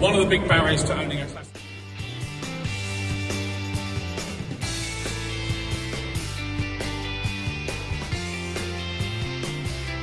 one of the big barriers to owning a classic.